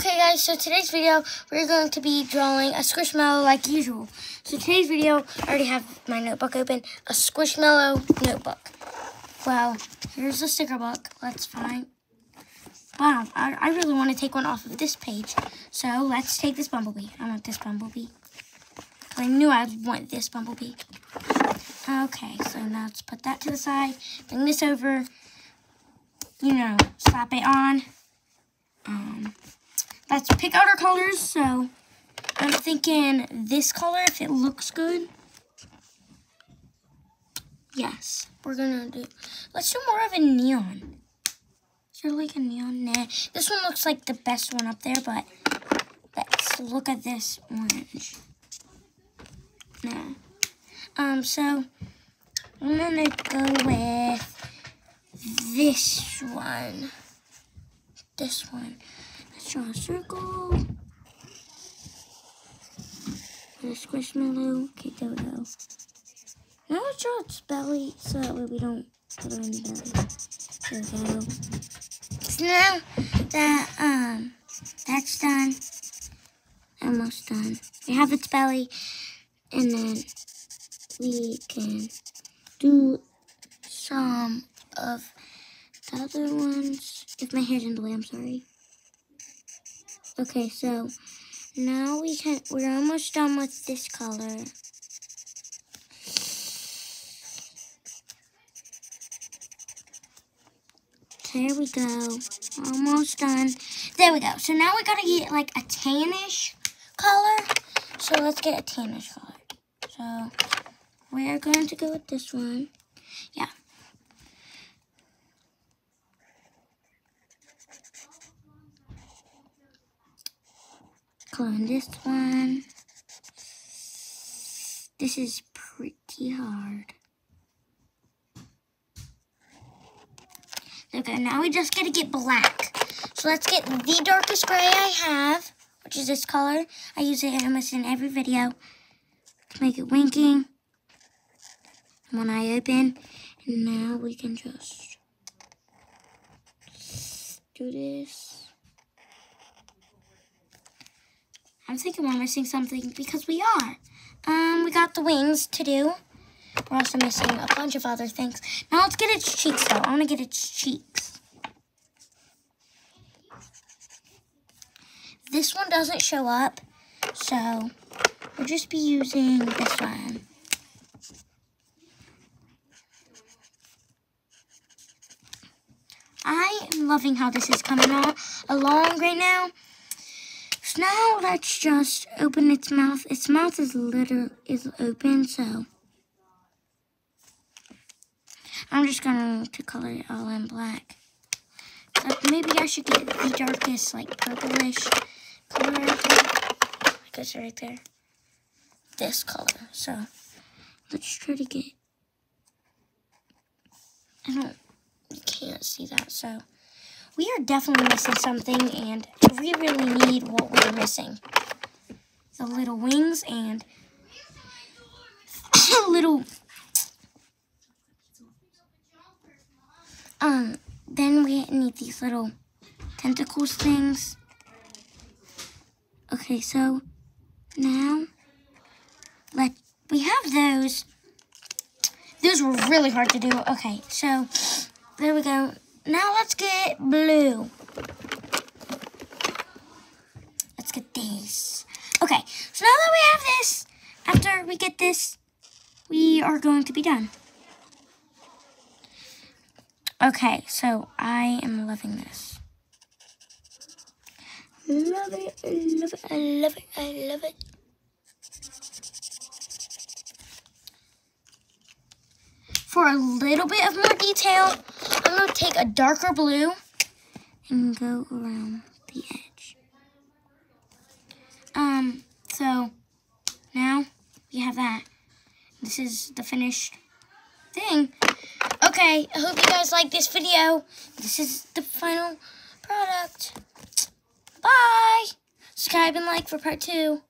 Okay guys, so today's video, we're going to be drawing a Squishmallow like usual. So today's video, I already have my notebook open, a Squishmallow notebook. Well, here's the sticker book. Let's find, wow, I, I really want to take one off of this page. So let's take this Bumblebee. I want this Bumblebee. I knew I would want this Bumblebee. Okay, so now let's put that to the side, bring this over, you know, slap it on. Um, let's pick out our colors. So I'm thinking this color if it looks good. Yes, we're gonna do, let's do more of a neon. Is there like a neon? Nah, this one looks like the best one up there, but let's look at this orange. Nah. Um, so I'm gonna go with this one. This one. Draw a circle. A squishmallow. Okay, there we go. Now let's draw its belly so that way we don't put it in the belly. There we go. So now that um that's done, almost done. We have its belly, and then we can do some of the other ones. If my hair's in the way, I'm sorry. Okay, so now we can, we're almost done with this color. There we go. Almost done. There we go. So now we gotta get like a tannish color. So let's get a tannish color. So we're going to go with this one. Yeah. On this one. This is pretty hard. Okay, now we just gotta get black. So let's get the darkest gray I have, which is this color. I use it almost in every video to make it winking. One eye open. And now we can just do this. I'm thinking we're missing something because we are. Um, we got the wings to do. We're also missing a bunch of other things. Now let's get its cheeks though. I want to get its cheeks. This one doesn't show up, so we'll just be using this one. I am loving how this is coming on along right now. Now let's just open its mouth. Its mouth is literally is open, so I'm just going to color it all in black. So maybe I should get the darkest, like, purplish color. I guess right there. This color. So, let's try to get... I don't... You can't see that, so... We are definitely missing something, and we really need what we're missing. The little wings and... little Um, then we need these little tentacles things. Okay, so now let we have those. Those were really hard to do. Okay, so there we go. Now let's get blue. Let's get these. Okay, so now that we have this, after we get this, we are going to be done. Okay, so I am loving this. Love it, I love it, I love it, I love it. For a little bit of more detail, I'm going to take a darker blue and go around the edge. Um, so now we have that. This is the finished thing. Okay, I hope you guys like this video. This is the final product. Bye! Subscribe and like for part two.